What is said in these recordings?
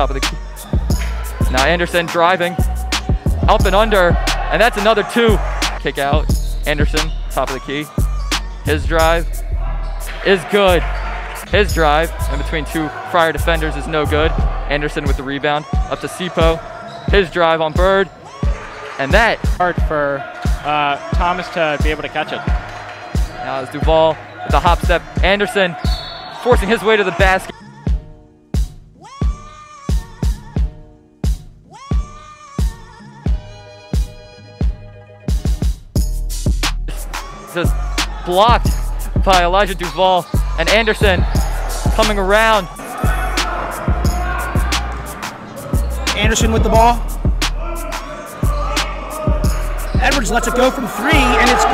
top of the key. Now Anderson driving, up and under, and that's another two. Kick out, Anderson, top of the key. His drive is good. His drive in between two Friar defenders is no good. Anderson with the rebound, up to Sipo. His drive on Bird, and that hard for uh, Thomas to be able to catch it. Now it's Duval with the hop step. Anderson forcing his way to the basket. Just blocked by Elijah Duval and Anderson coming around. Anderson with the ball. Edwards lets it go from three, and it's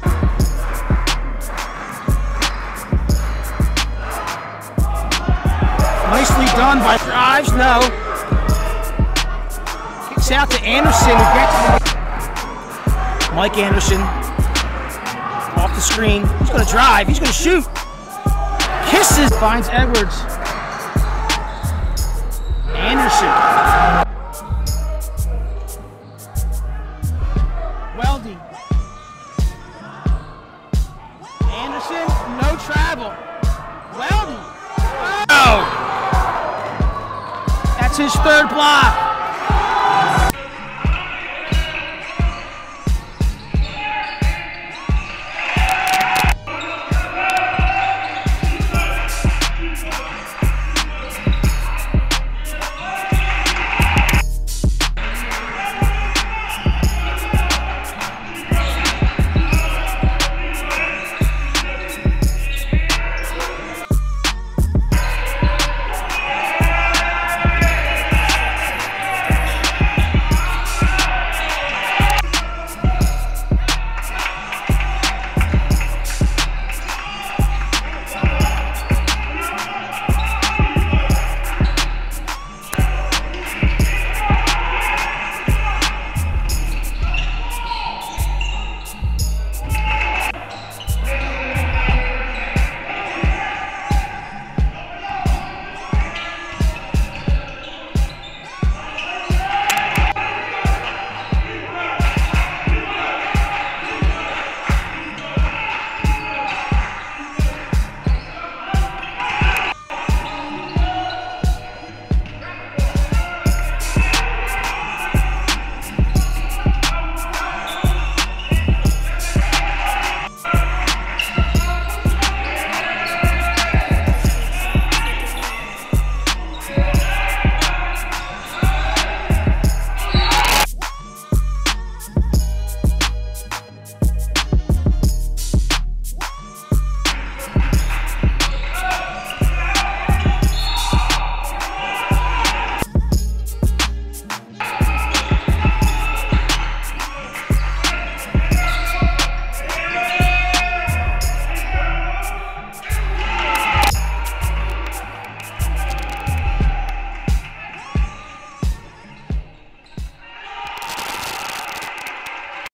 nicely done by drives. No, kicks out to Anderson, who gets. Mike Anderson the screen. He's going to drive. He's going to shoot. Kisses finds Edwards. Anderson. Welding. Anderson, no travel. Welding. Oh! That's his third block.